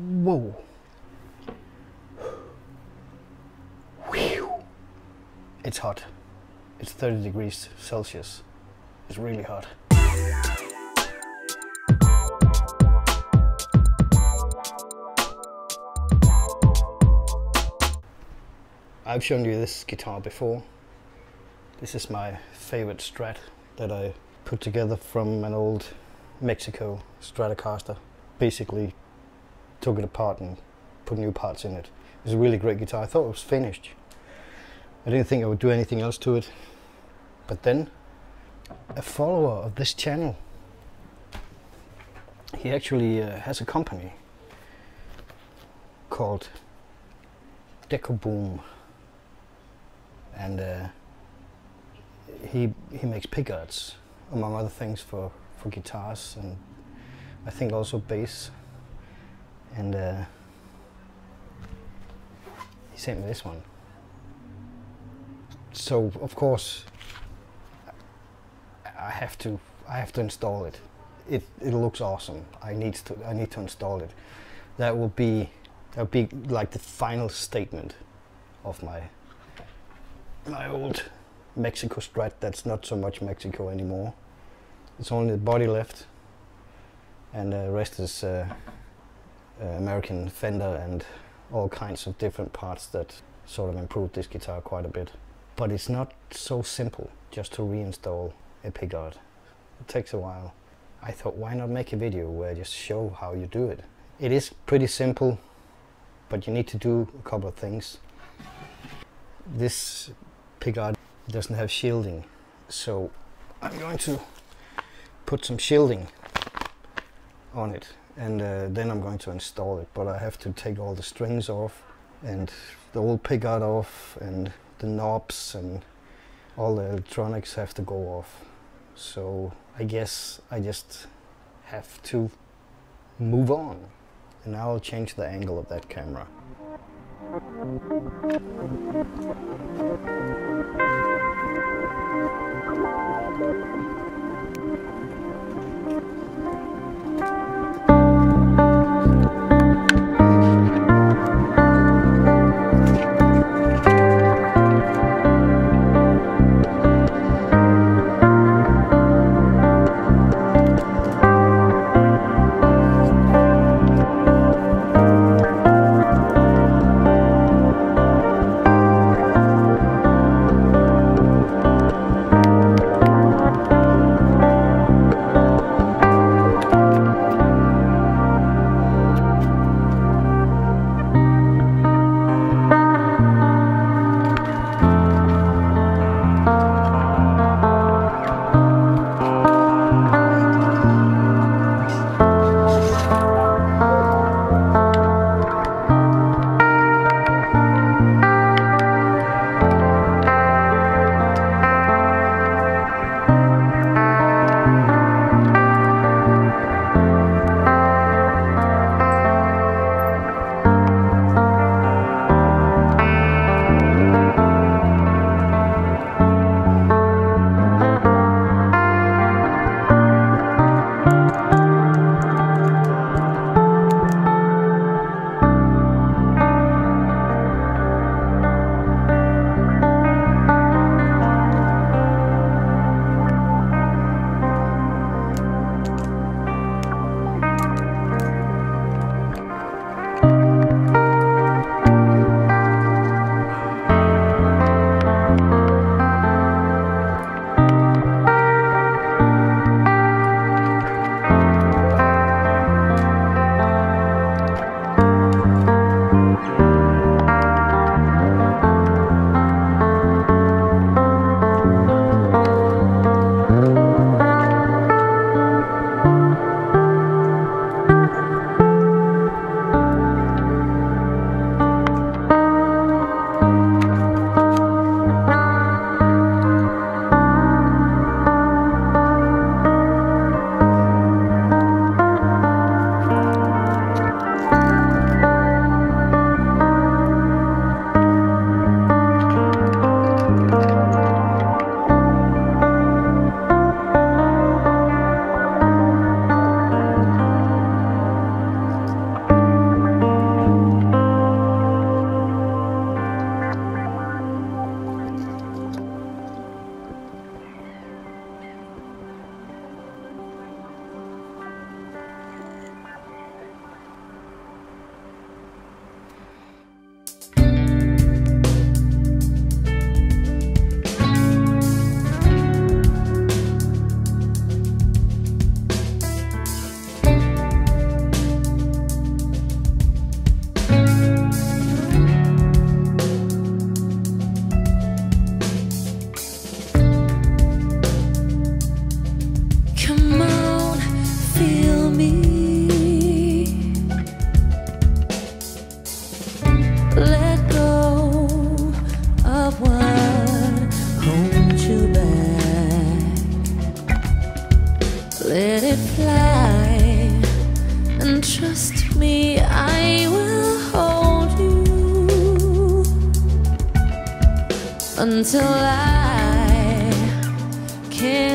Whoa. It's hot. It's 30 degrees Celsius. It's really hot. I've shown you this guitar before. This is my favorite Strat that I put together from an old Mexico Stratocaster. Basically took it apart and put new parts in it. It's a really great guitar. I thought it was finished. I didn't think I would do anything else to it. But then a follower of this channel, he actually uh, has a company called Deco Boom and uh, he he makes pickguards among other things for for guitars and I think also bass and uh, he sent me this one. So of course I have to I have to install it. It it looks awesome. I need to I need to install it. That will be that will be like the final statement of my my old Mexico Strat that's not so much Mexico anymore. It's only the body left and the rest is uh, uh, American Fender and all kinds of different parts that sort of improved this guitar quite a bit. But it's not so simple just to reinstall a pickguard. It takes a while. I thought why not make a video where I just show how you do it. It is pretty simple but you need to do a couple of things. This pickguard doesn't have shielding so I'm going to put some shielding on it and uh, then I'm going to install it but I have to take all the strings off and the old pickguard off and the knobs and all the electronics have to go off. So I guess I just have to move on and now I'll change the angle of that camera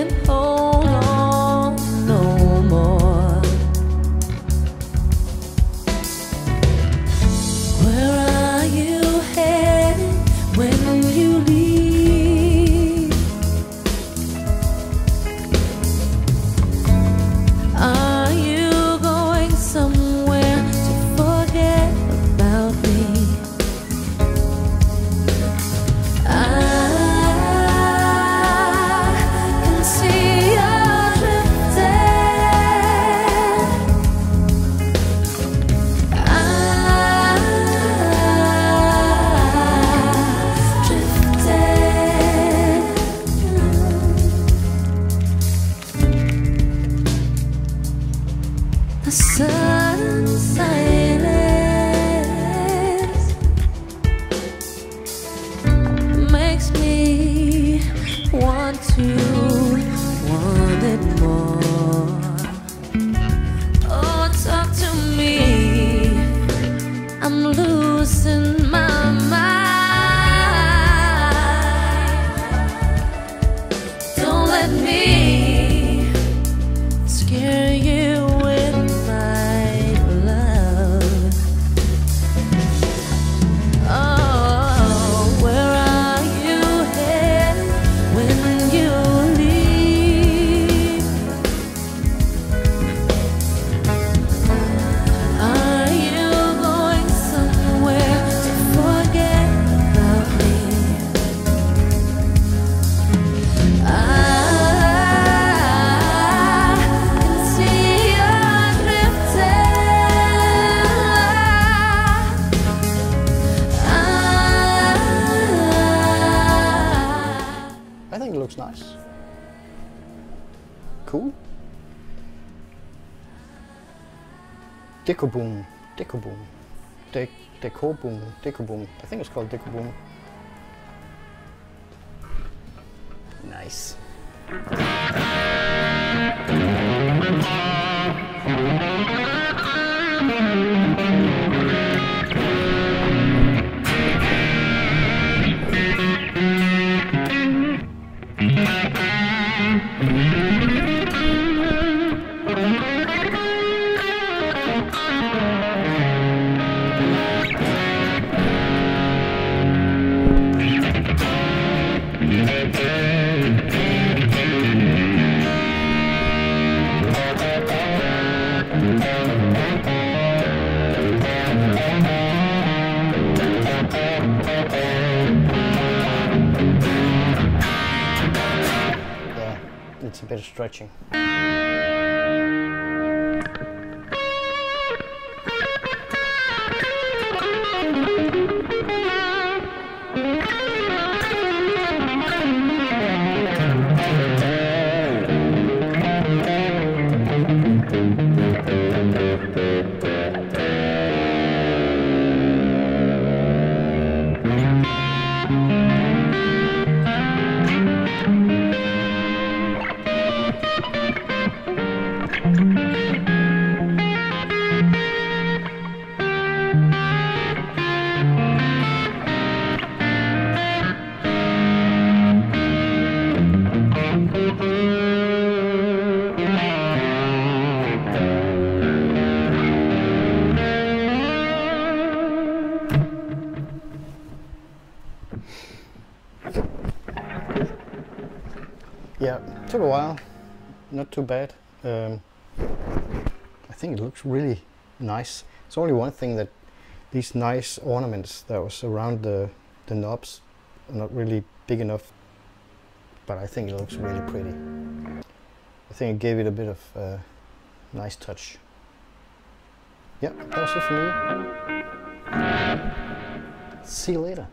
can't hold Deco boom, deco boom, De deco boom, deco boom. I think it's called deco boom. Nice. Stretching. Took a while. Not too bad. Um, I think it looks really nice. It's only one thing that these nice ornaments that was around the the knobs are not really big enough. But I think it looks really pretty. I think it gave it a bit of uh, nice touch. Yeah, that was it for me. See you later.